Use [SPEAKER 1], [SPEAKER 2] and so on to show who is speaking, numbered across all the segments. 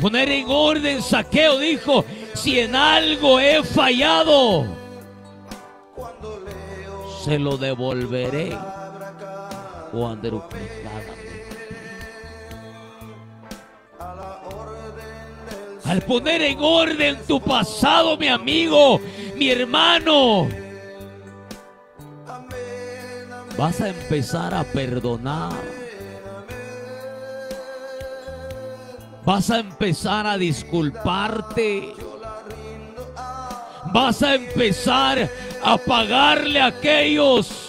[SPEAKER 1] Poner en orden, saqueo dijo, si en algo he fallado, se lo devolveré cuadruplicadamente. Al poner en orden tu pasado, mi amigo, mi hermano, vas a empezar a perdonar. Vas a empezar a disculparte. Vas a empezar a pagarle a aquellos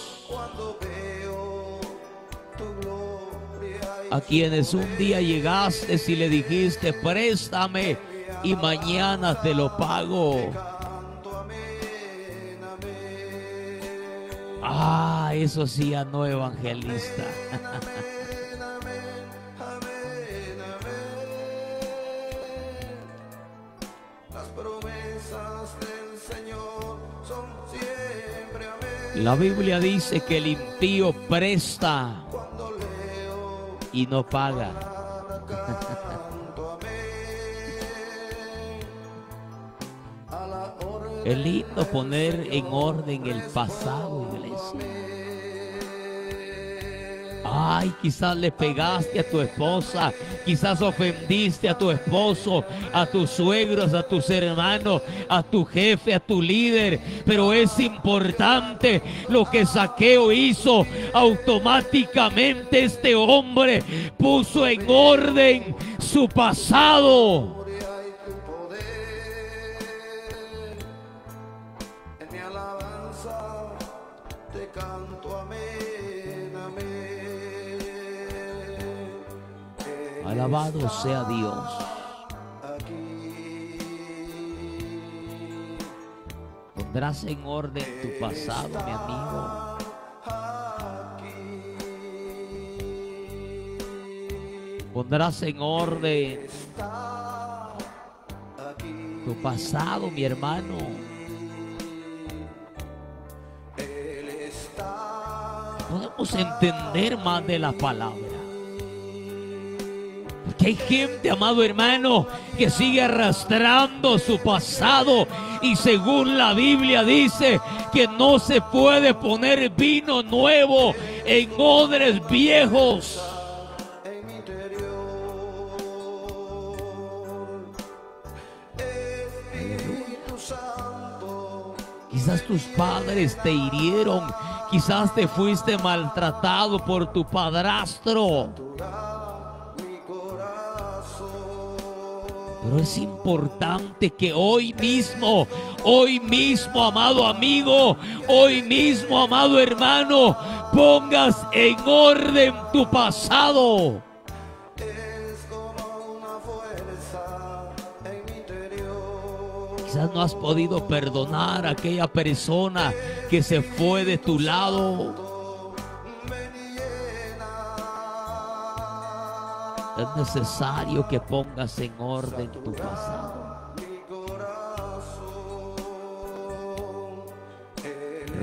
[SPEAKER 1] a quienes un día llegaste y le dijiste, préstame y mañana te lo pago. Ah, eso sí, a no evangelista. La Biblia dice que el impío presta y no paga. Es lindo poner en orden el pasado, Ay, quizás le pegaste a tu esposa, quizás ofendiste a tu esposo, a tus suegros, a tus hermanos, a tu jefe, a tu líder. Pero es importante lo que Saqueo hizo. Automáticamente este hombre puso en orden su pasado. Alabado sea Dios. Pondrás en orden tu pasado, mi amigo. Pondrás en orden tu pasado, mi hermano. Podemos entender más de la palabra. Porque hay gente, amado hermano, que sigue arrastrando su pasado. Y según la Biblia dice que no se puede poner vino nuevo en odres viejos. Quizás tus padres te hirieron, quizás te fuiste maltratado por tu padrastro. Pero es importante que hoy mismo, hoy mismo, amado amigo, hoy mismo, amado hermano, pongas en orden tu pasado. Quizás no has podido perdonar a aquella persona que se fue de tu lado. Es necesario que pongas en orden tu pasado.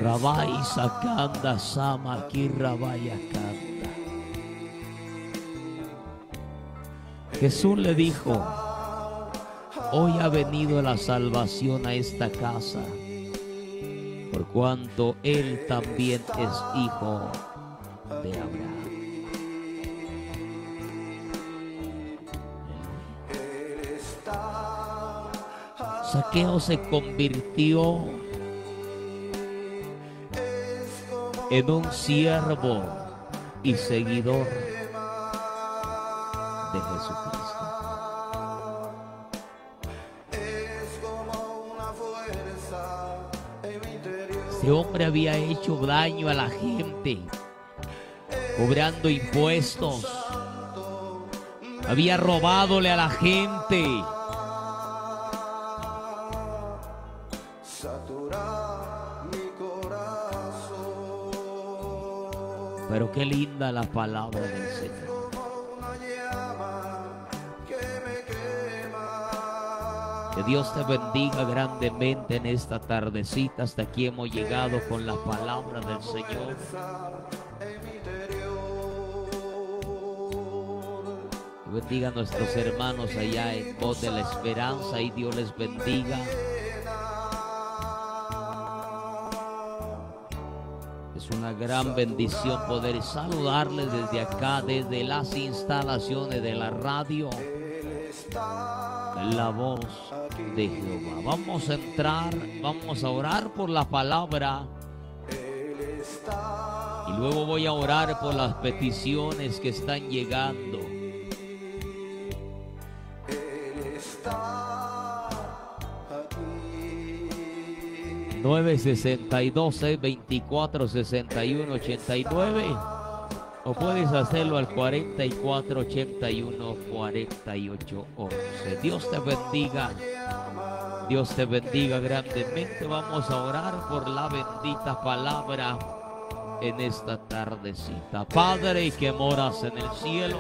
[SPEAKER 1] Rabai Sakanda Sama aquí Kanda. Jesús le dijo, hoy ha venido la salvación a esta casa, por cuanto Él también es hijo de Abraham. Saqueo se convirtió en un siervo y seguidor de Jesucristo. Este hombre había hecho daño a la gente, cobrando impuestos, había robadole a la gente Pero qué linda la palabra del Señor. Que Dios te bendiga grandemente en esta tardecita. Hasta aquí hemos llegado con la palabra del Señor. Bendiga a nuestros hermanos allá en voz de la esperanza y Dios les bendiga. Gran bendición poder saludarles desde acá, desde las instalaciones de la radio. La voz de Jehová. Vamos a entrar, vamos a orar por la palabra. Y luego voy a orar por las peticiones que están llegando. 962 24 61 89 o puedes hacerlo al 44 81 48 11. Dios te bendiga. Dios te bendiga grandemente. Vamos a orar por la bendita palabra en esta tardecita. Padre que moras en el cielo.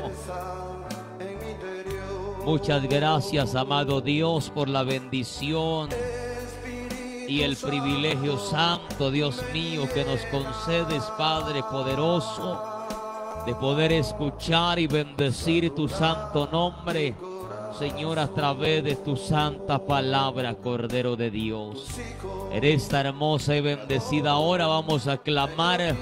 [SPEAKER 1] Muchas gracias, amado Dios, por la bendición y el privilegio santo, Dios mío, que nos concedes, Padre poderoso, de poder escuchar y bendecir tu santo nombre, Señor, a través de tu santa palabra, Cordero de Dios. En esta hermosa y bendecida hora vamos a clamar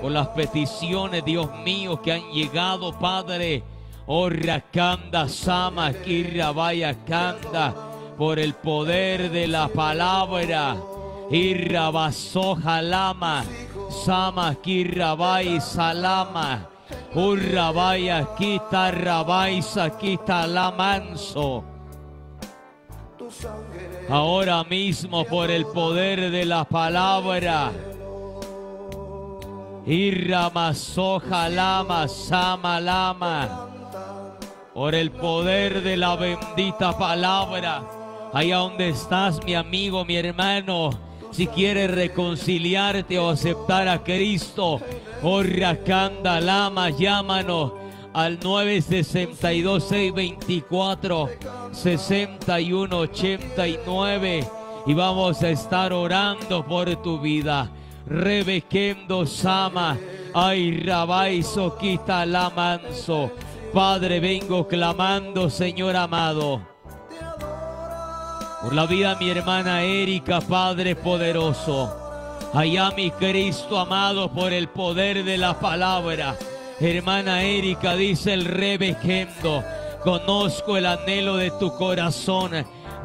[SPEAKER 1] por las peticiones, Dios mío, que han llegado, Padre. Oh, Rakanda, Sama, Kirra, Vaya, Kanda por el poder de la palabra. Irrabasoja lama, sama kirrabai salama, urrabaya quita rabai quita la manso. Ahora mismo por el poder de la palabra. Irramasoja lama, sama lama. Por el poder de la bendita palabra Allá donde estás, mi amigo, mi hermano, si quieres reconciliarte o aceptar a Cristo, oh Rakanda Lama, llámanos al 962 624 6189 y vamos a estar orando por tu vida. Rebequendo Sama, ay Rabai Soquita la manso. Padre, vengo clamando, Señor amado por la vida de mi hermana Erika, Padre poderoso. Allá mi Cristo amado por el poder de la palabra. Hermana Erika, dice el Rebequendo, conozco el anhelo de tu corazón.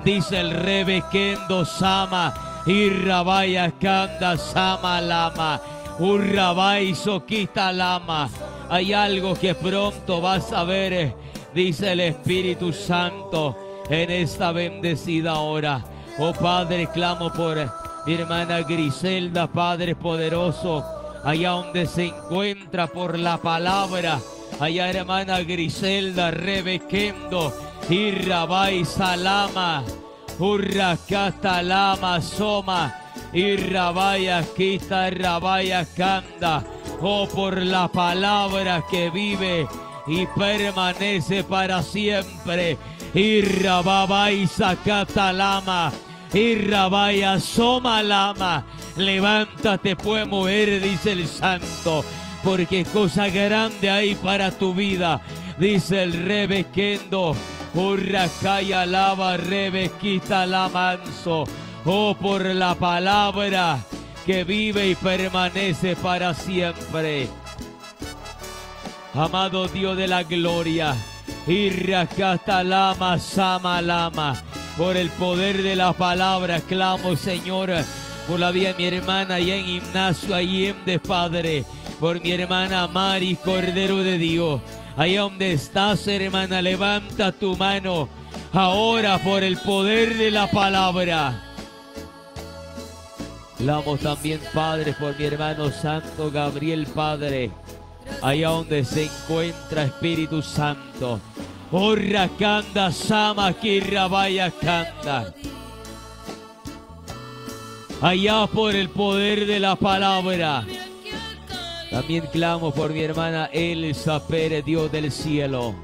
[SPEAKER 1] Dice el Rebequendo Sama, Irrabaya Kanda Sama Lama, Urrabai Soquita Lama. Hay algo que pronto vas a ver, dice el Espíritu Santo en esta bendecida hora. Oh Padre, clamo por mi hermana Griselda, Padre poderoso, allá donde se encuentra por la palabra. Allá hermana Griselda, Rebequendo, Irrabai Salama, Urra Lama Soma, Irrabaya Kita, Rabaya Kanda. Oh, por la palabra que vive y permanece para siempre. Irrababay lama, Irrabaya Soma Lama. Levántate, puede mover, dice el santo, porque cosa grande hay para tu vida, dice el Rebequendo. Urracaya lava, Rebequita la manso. Oh, por la palabra que vive y permanece para siempre. Amado Dios de la gloria. Irrakata lama, sama lama. Por el poder de la palabra, clamo, Señor, por la vida de mi hermana y en Ignacio de Padre. Por mi hermana Mari, Cordero de Dios. Allá donde estás, hermana, levanta tu mano. Ahora por el poder de la palabra. Clamo también, Padre, por mi hermano Santo Gabriel, Padre allá donde se encuentra Espíritu Santo. Orra kanda sama vaya kanda. Allá por el poder de la palabra. También clamo por mi hermana Elsa Pérez, Dios del cielo.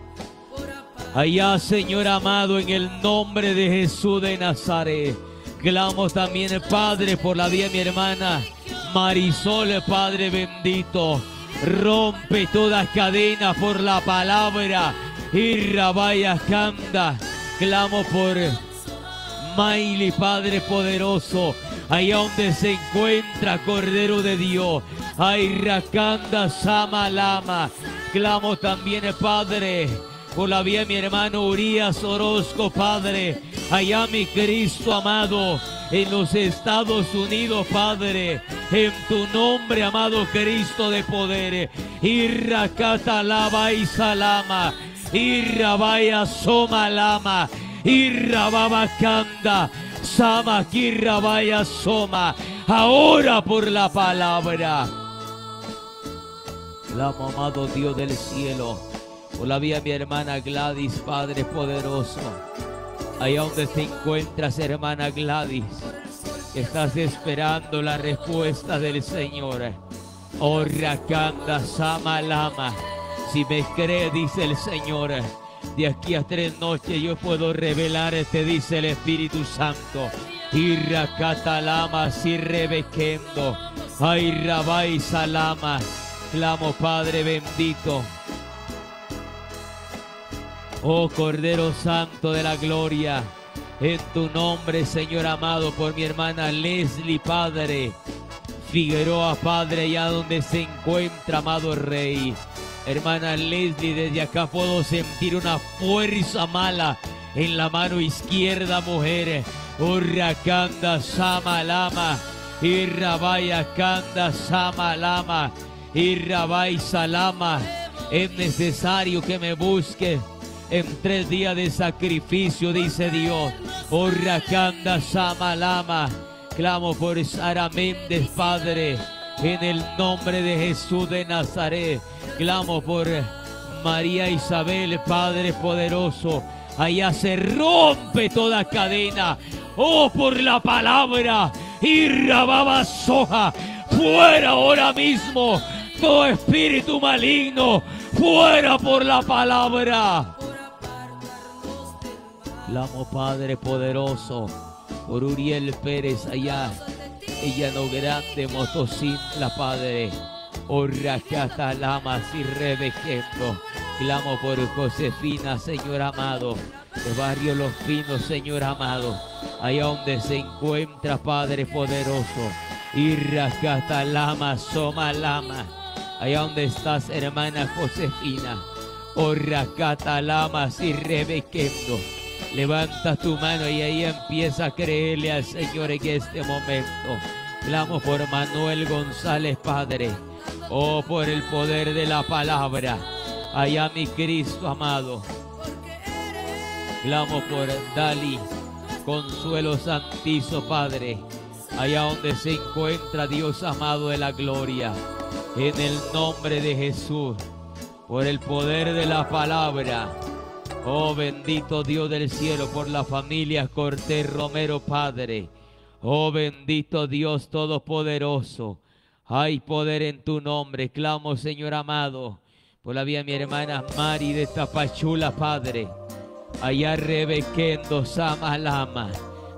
[SPEAKER 1] Allá, Señor amado, en el nombre de Jesús de Nazaret. Clamo también, Padre, por la vida de mi hermana Marisol, Padre bendito. Rompe toda cadena por la palabra Y Kanda. Clamo por Maili, Padre poderoso. Allá donde se encuentra Cordero de Dios. Ay, Rakanda Sama Lama. Clamo también, Padre por la vía mi hermano Urias Orozco, Padre. Allá mi Cristo amado, en los Estados Unidos, Padre. En tu nombre, amado Cristo de poder. Irrakata lava y salama. Irrabaya soma lama. Irrababakanda. Sama kirrabaya soma. Ahora por la palabra. Clamo, amado Dios del cielo por la vía mi hermana Gladys, Padre poderoso. Allá donde te encuentras, hermana Gladys, estás esperando la respuesta del Señor. Oh, Rakanda Sama Lama. Si me cree, dice el Señor, de aquí a tres noches yo puedo revelar, te dice el Espíritu Santo. Y Lama, si rebequendo. Ay, Rabai Salama. Clamo, Padre bendito. Oh Cordero Santo de la Gloria, en tu nombre, Señor amado, por mi hermana Leslie, Padre. Figueroa, Padre, allá donde se encuentra, amado Rey. Hermana Leslie, desde acá puedo sentir una fuerza mala en la mano izquierda, mujer. Urrakanda Sama Lama. Irrabaya Kanda Sama Lama. Irrabai Salama. Es necesario que me busque en tres días de sacrificio, dice Dios. Por Rakanda Samalama, clamo por Sara Méndez, Padre, en el nombre de Jesús de Nazaret. Clamo por María Isabel, Padre poderoso. Allá se rompe toda cadena. Oh, por la palabra. Y rababa soja. Fuera ahora mismo. Todo espíritu maligno. Fuera por la palabra. Clamo Padre poderoso por Uriel Pérez allá. Ella no grande motocicla, Padre. Orracata lamas y revejendo. Clamo por Josefina, Señor amado. De barrio Los Pinos, Señor amado. Allá donde se encuentra, Padre poderoso. Irracata lama, soma lama. Allá donde estás, hermana Josefina. Orracata lamas y rebequendo. Levanta tu mano y ahí empieza a creerle al Señor en este momento. Clamo por Manuel González, Padre. Oh, por el poder de la palabra. Allá mi Cristo amado. Clamo por Dali, Consuelo Santizo, Padre. Allá donde se encuentra Dios amado de la gloria. En el nombre de Jesús. Por el poder de la palabra. Oh bendito Dios del cielo por la familia Cortés Romero Padre. Oh bendito Dios Todopoderoso. Hay poder en tu nombre. Clamo Señor amado por la vida de mi hermana Mari de Tapachula Padre. Allá Rebequendo Sama Lama.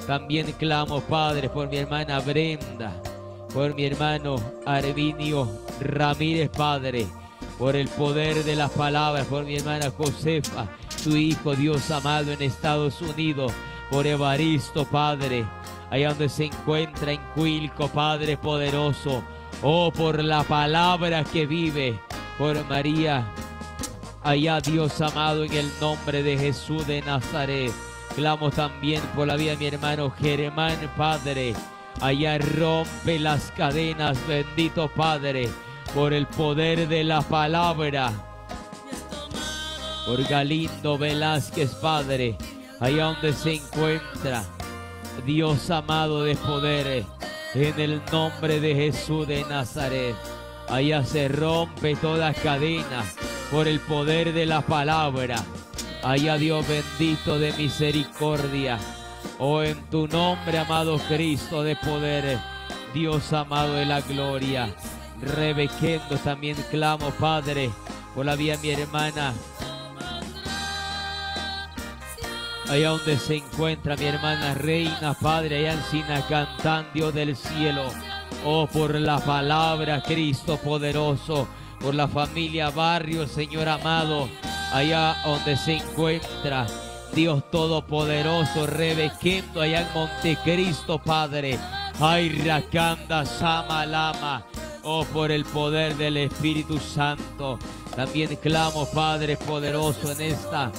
[SPEAKER 1] También clamo Padre por mi hermana Brenda. Por mi hermano Arvinio Ramírez Padre. Por el poder de las palabras. Por mi hermana Josefa tu Hijo, Dios amado, en Estados Unidos, por Evaristo, Padre, allá donde se encuentra en Cuilco, Padre poderoso, oh, por la palabra que vive, por María, allá Dios amado, en el nombre de Jesús de Nazaret. Clamo también por la vida de mi hermano Germán, Padre. Allá rompe las cadenas, bendito Padre, por el poder de la palabra por Galindo Velázquez, Padre, allá donde se encuentra, Dios amado de poder, en el nombre de Jesús de Nazaret. Allá se rompe toda cadena por el poder de la palabra. Allá Dios bendito de misericordia. Oh, en tu nombre, amado Cristo de poder, Dios amado de la gloria. Rebequendo también clamo, Padre, por la vía mi hermana allá donde se encuentra mi hermana reina, Padre, allá en Sinacantán, Dios del cielo. Oh, por la palabra, Cristo poderoso, por la familia Barrio, Señor amado. allá donde se encuentra. Dios Todopoderoso, rebequendo allá en Montecristo, Padre. Ay, Rakanda Sama Lama. Oh, por el poder del Espíritu Santo. También clamo, Padre poderoso, en esta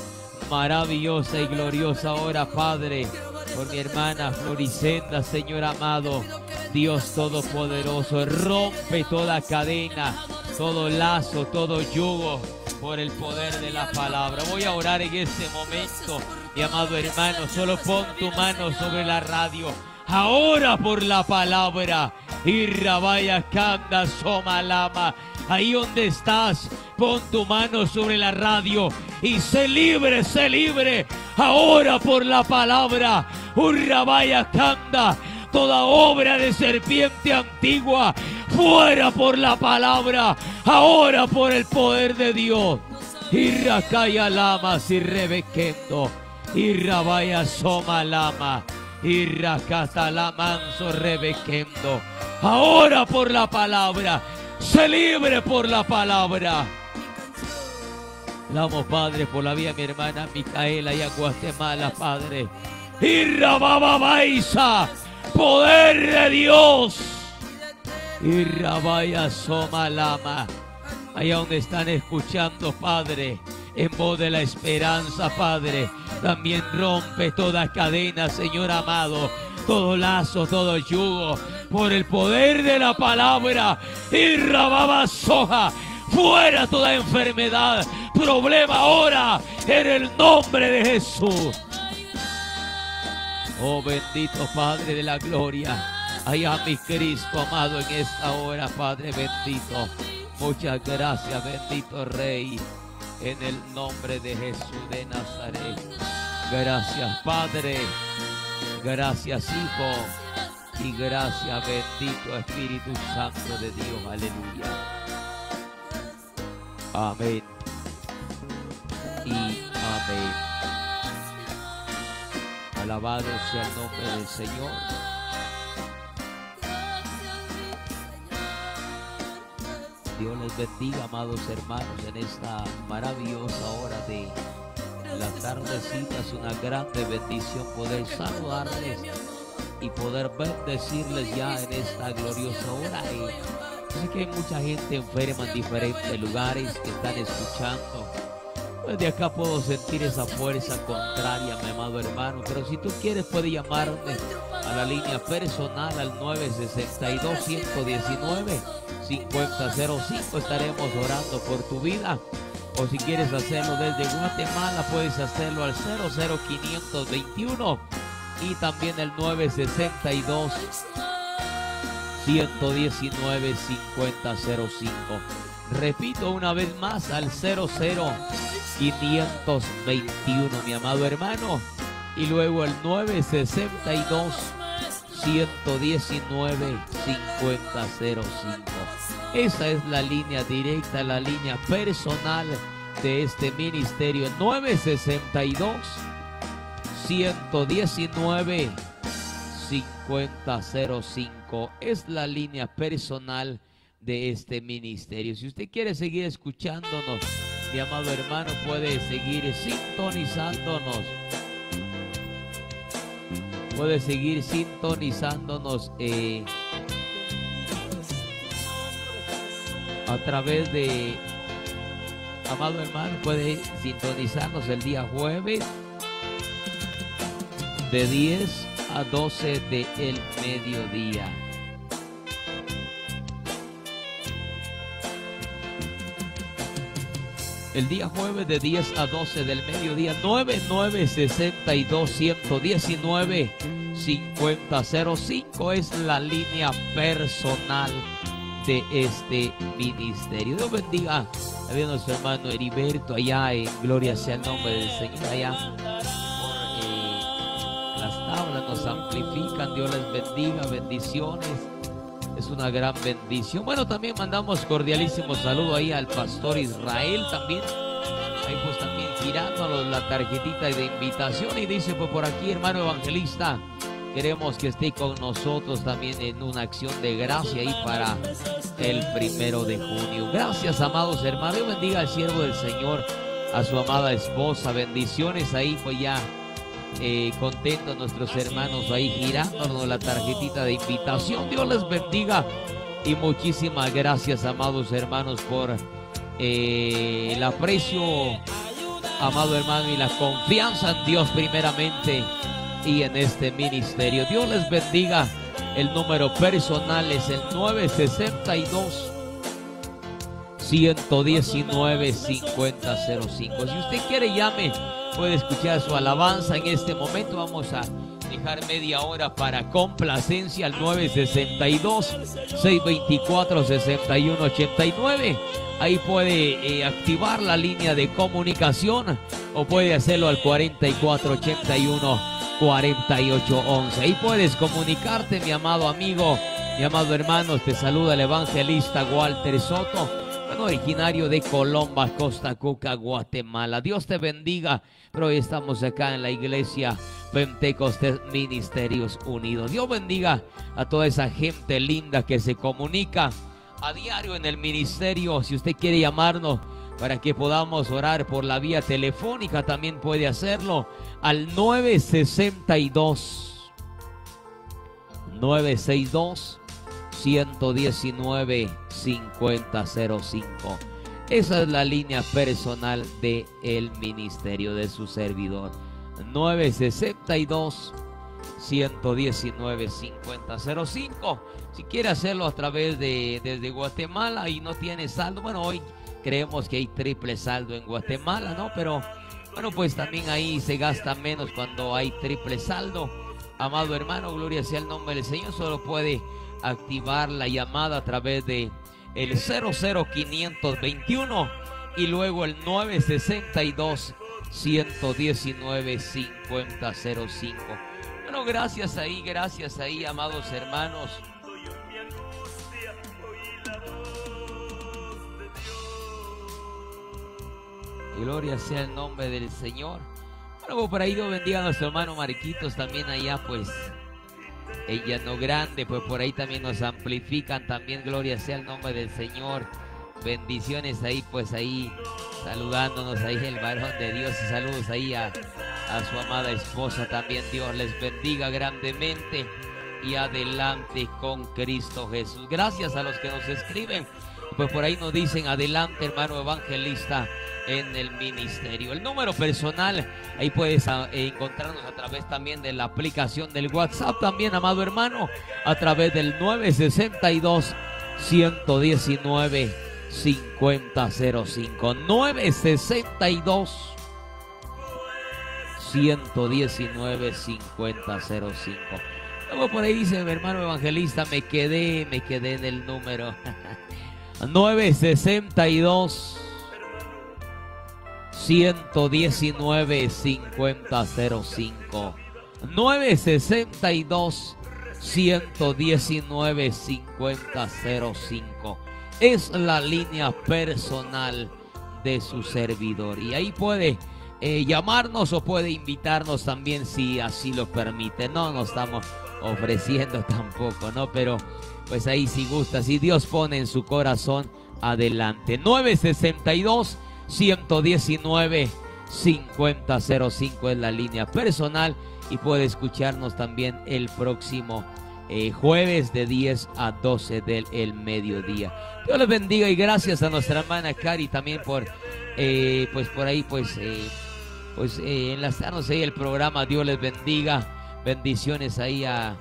[SPEAKER 1] maravillosa y gloriosa hora, Padre, por mi hermana Floricenda, Señor amado. Dios Todopoderoso, rompe toda cadena, todo lazo, todo yugo por el poder de la palabra. Voy a orar en este momento, mi amado hermano. Solo pon tu mano sobre la radio. Ahora por la palabra. Y Rabaya Kanda Somalama. Ahí donde estás, pon tu mano sobre la radio y sé libre, sé libre. Ahora por la palabra. Urrabaya Kanda toda obra de serpiente antigua, fuera por la palabra, ahora por el poder de Dios. Y Rakaya Lama y rebequendo, y Rabaya Soma Lama, y Lamanso rebequendo, ahora por la palabra, se libre por la palabra. Damos, Padre, por la vida mi hermana Micaela y a Guatemala, Padre. Y Rabababaisa poder de Dios. Y Rabaya Somalama, allá donde están escuchando, Padre, en voz de la esperanza, Padre, también rompe toda cadena, Señor amado, todo lazo, todo yugo, por el poder de la palabra. Y Rababa Soja, fuera toda enfermedad, problema ahora, en el nombre de Jesús. Oh bendito Padre de la gloria. Allá mi Cristo amado en esta hora, Padre bendito. Muchas gracias, bendito Rey. En el nombre de Jesús de Nazaret. Gracias, Padre. Gracias, Hijo. Y gracias, bendito Espíritu Santo de Dios. Aleluya. Amén. Y amén. Alabado sea el nombre del Señor. Dios les bendiga, amados hermanos, en esta maravillosa hora de la tardecita. Es una grande bendición poder saludarles y poder bendecirles ya en esta gloriosa hora. Y sé que hay mucha gente enferma en diferentes lugares que están escuchando desde acá puedo sentir esa fuerza contraria, mi amado hermano. Pero si tú quieres, puedes llamarme a la línea personal al 962-119-5005. Estaremos orando por tu vida. O si quieres hacerlo desde Guatemala, puedes hacerlo al 00521 y también el 962 119 5005. Repito una vez más al 00 521, mi amado hermano. Y luego el 962 119 5005. Esa es la línea directa, la línea personal de este ministerio. 962 119 5005 es la línea personal de este ministerio. Si usted quiere seguir escuchándonos, mi amado hermano puede seguir sintonizándonos. Puede seguir sintonizándonos eh, a través de, amado hermano, puede sintonizarnos el día jueves de 10 a 12 del el mediodía. el día jueves de 10 a 12 del mediodía, 9962 119 5005 es la línea personal este ministerio. Dios bendiga a nuestro hermano Heriberto allá en Gloria sea el nombre del Señor allá. Eh, las tablas nos amplifican, Dios les bendiga, bendiciones es una gran bendición. Bueno, también mandamos cordialísimo saludo ahí al pastor Israel también. Ahí pues también girándonos la tarjetita de invitación y dice pues por aquí hermano evangelista, queremos que esté con nosotros también en una acción de gracia ahí para el primero de junio. Gracias amados hermanos, Dios bendiga al siervo del Señor a su amada esposa. Bendiciones ahí, pues ya eh, contentos nuestros hermanos ahí girándonos la tarjetita de invitación. Dios les bendiga y muchísimas gracias, amados hermanos, por eh, el aprecio, amado hermano, y la confianza en Dios primeramente y en este ministerio. Dios les bendiga. El número personal es el 962 119 5005. Si usted quiere llame, puede escuchar su alabanza en este momento. Vamos a dejar media hora para complacencia al 962 624 6189. Ahí puede eh, activar la línea de comunicación o puede hacerlo al 4481 4811. Ahí puedes comunicarte, mi amado amigo, mi amado hermano. Te saluda el evangelista Walter Soto, originario de Colomba, Costa Cuca, Guatemala. Dios te bendiga. Pero hoy estamos acá en la iglesia Pentecostés Ministerios Unidos. Dios bendiga a toda esa gente linda que se comunica a diario en el ministerio. Si usted quiere llamarnos para que podamos orar por la vía telefónica, también puede hacerlo al 962 962 119 5005. Esa es la línea personal del el ministerio de su servidor. 962 119 5005. Si quiere hacerlo a través de desde Guatemala y no tiene saldo, bueno, hoy creemos que hay triple saldo en Guatemala, ¿no? Pero bueno, pues también ahí se gasta menos cuando hay triple saldo. Amado hermano, gloria sea el nombre del Señor, solo puede activar la llamada a través de el 00521 y luego el 962 119 5005. Bueno, gracias ahí, gracias ahí, amados hermanos. Gloria sea el nombre del Señor. Bueno, pues por ahí Dios bendiga a nuestro hermano Mariquitos también allá, pues. Ella no grande, pues por ahí también nos amplifican. También gloria sea el nombre del Señor. Bendiciones ahí, pues ahí saludándonos ahí el varón de Dios y saludos ahí a, a su amada esposa también. Dios les bendiga grandemente y adelante con Cristo Jesús. Gracias a los que nos escriben. Pues por ahí nos dicen adelante, hermano evangelista en el ministerio. El número personal, ahí puedes ah, encontrarnos a través también de la aplicación del WhatsApp, también, amado hermano, a través del 962 119 5005 962 119 5005 Luego por ahí dice mi hermano evangelista, me quedé, me quedé en el número 962 119 5005 962 119 5005 es la línea personal de su servidor. Y ahí puede eh, llamarnos o puede invitarnos también si así lo permite. No nos estamos ofreciendo tampoco no pero pues ahí si gusta si Dios pone en su corazón adelante 962 119 5005 es la línea personal y puede escucharnos también el próximo eh, jueves de 10 a 12 del mediodía. Dios les bendiga y gracias a nuestra hermana Cari también por eh, pues por ahí pues eh, pues enlazarnos ahí el programa. Dios les bendiga. Bendiciones ahí a,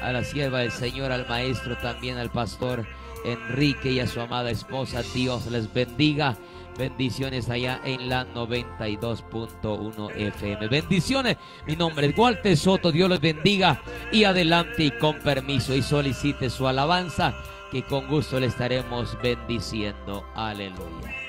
[SPEAKER 1] a la sierva del Señor, al maestro también, al pastor Enrique y a su amada esposa. Dios les bendiga. Bendiciones allá en la 92.1 FM. Bendiciones. Mi nombre es Walter Soto. Dios les bendiga. Y adelante y con permiso y solicite su alabanza que con gusto le estaremos bendiciendo. Aleluya.